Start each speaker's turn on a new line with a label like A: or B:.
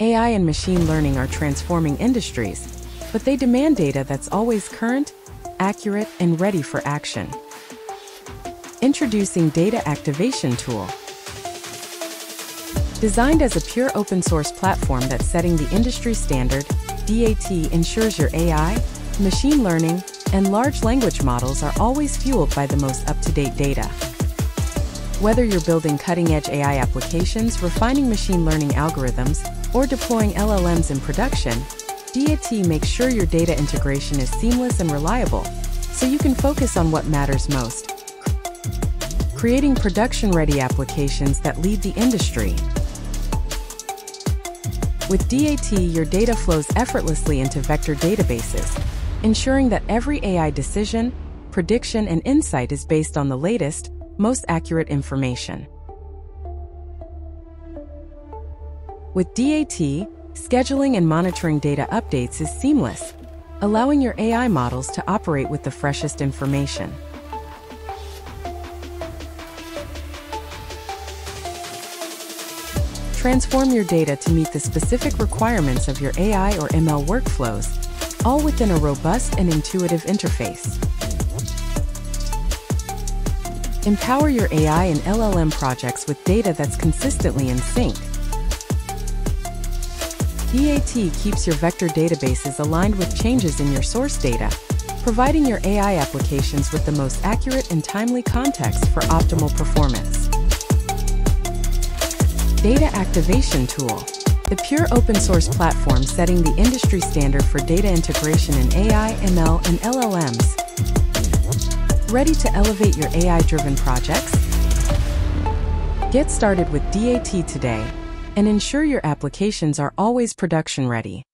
A: AI and machine learning are transforming industries, but they demand data that's always current, accurate, and ready for action. Introducing Data Activation Tool. Designed as a pure open source platform that's setting the industry standard, DAT ensures your AI, machine learning, and large language models are always fueled by the most up-to-date data. Whether you're building cutting-edge AI applications, refining machine learning algorithms, or deploying LLMs in production, DAT makes sure your data integration is seamless and reliable, so you can focus on what matters most. Creating production-ready applications that lead the industry. With DAT, your data flows effortlessly into vector databases, ensuring that every AI decision, prediction, and insight is based on the latest, most accurate information. With DAT, scheduling and monitoring data updates is seamless, allowing your AI models to operate with the freshest information. Transform your data to meet the specific requirements of your AI or ML workflows, all within a robust and intuitive interface. Empower your AI and LLM projects with data that's consistently in sync. DAT keeps your vector databases aligned with changes in your source data, providing your AI applications with the most accurate and timely context for optimal performance. Data Activation Tool, the pure open source platform setting the industry standard for data integration in AI, ML, and LLMs. Ready to elevate your AI-driven projects? Get started with DAT today and ensure your applications are always production ready.